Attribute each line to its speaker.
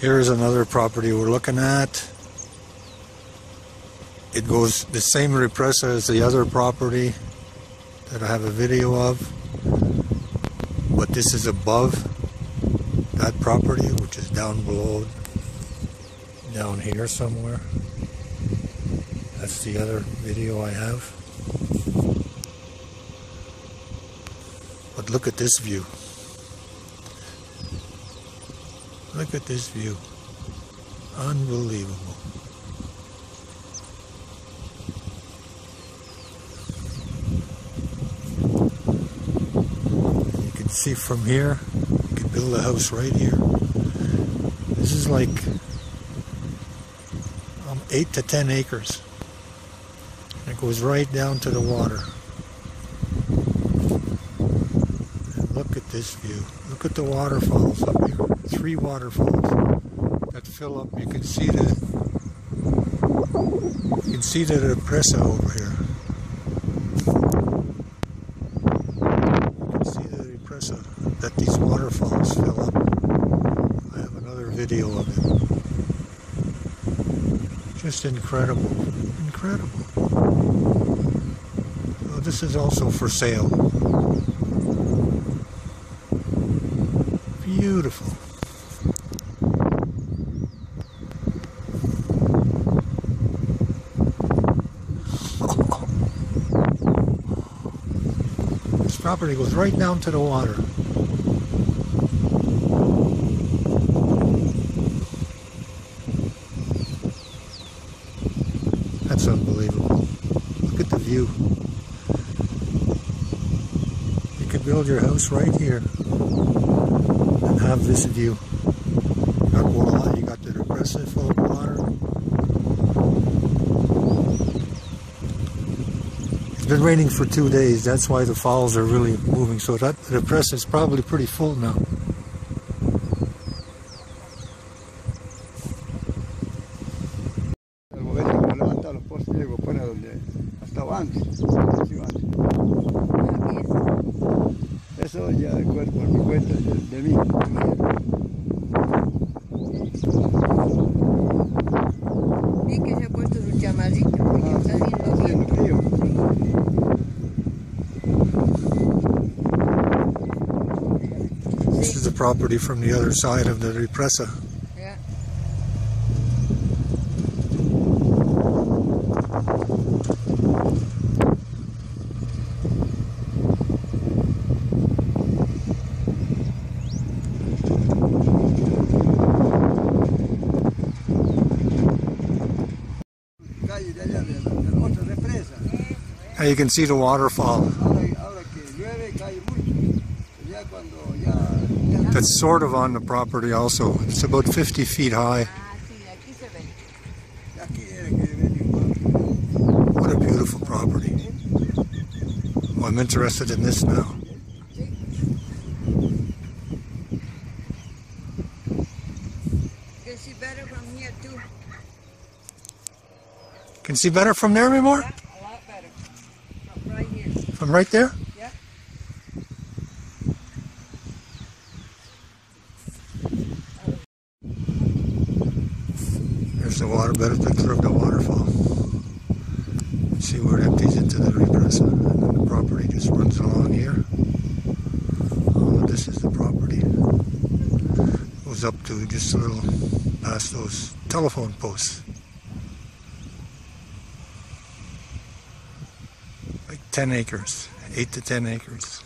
Speaker 1: Here's another property we're looking at. It goes the same represa as the other property that I have a video of. But this is above that property, which is down below, down here somewhere. That's the other video I have. But look at this view. Look at this view. Unbelievable. You can see from here, you can build a house right here. This is like um, 8 to 10 acres. It goes right down to the water. And look at this view. Look at the waterfalls up here. Three waterfalls that fill up. You can see the you can see the represa over here. You can see the represa that these waterfalls fill up. I have another video of it. Just incredible. Incredible. This is also for sale. Beautiful. This property goes right down to the water. That's unbelievable. Look at the view. You could build your house right here and have this view. You got you got the represa full of water. It's been raining for two days, that's why the falls are really moving. So that the press is probably pretty full now.
Speaker 2: El momento que me levanta los postes llego pone donde estaba antes. sí, antes. Eso ya de cuerpo por mi cuenta, de, de mí.
Speaker 1: Property from the other side of the represa.
Speaker 2: Represa.
Speaker 1: Now you can see the waterfall.
Speaker 2: Cuando ya
Speaker 1: That's sort of on the property also. It's about 50 feet high.
Speaker 3: Sí, aquí se ve.
Speaker 2: aquí era que venía.
Speaker 1: What a beautiful property. Well, I'm interested in this now.
Speaker 3: Can see better from here too.
Speaker 1: Can see better from there, anymore?
Speaker 3: Yeah, a lot better. From right here.
Speaker 1: From right there? There's the water, better picture of the waterfall. See where it empties into the represa. And uh, then the property just runs along here. Oh, this is the property. It Goes up to just a little past those telephone posts. Like 10 acres, 8 to 10 acres.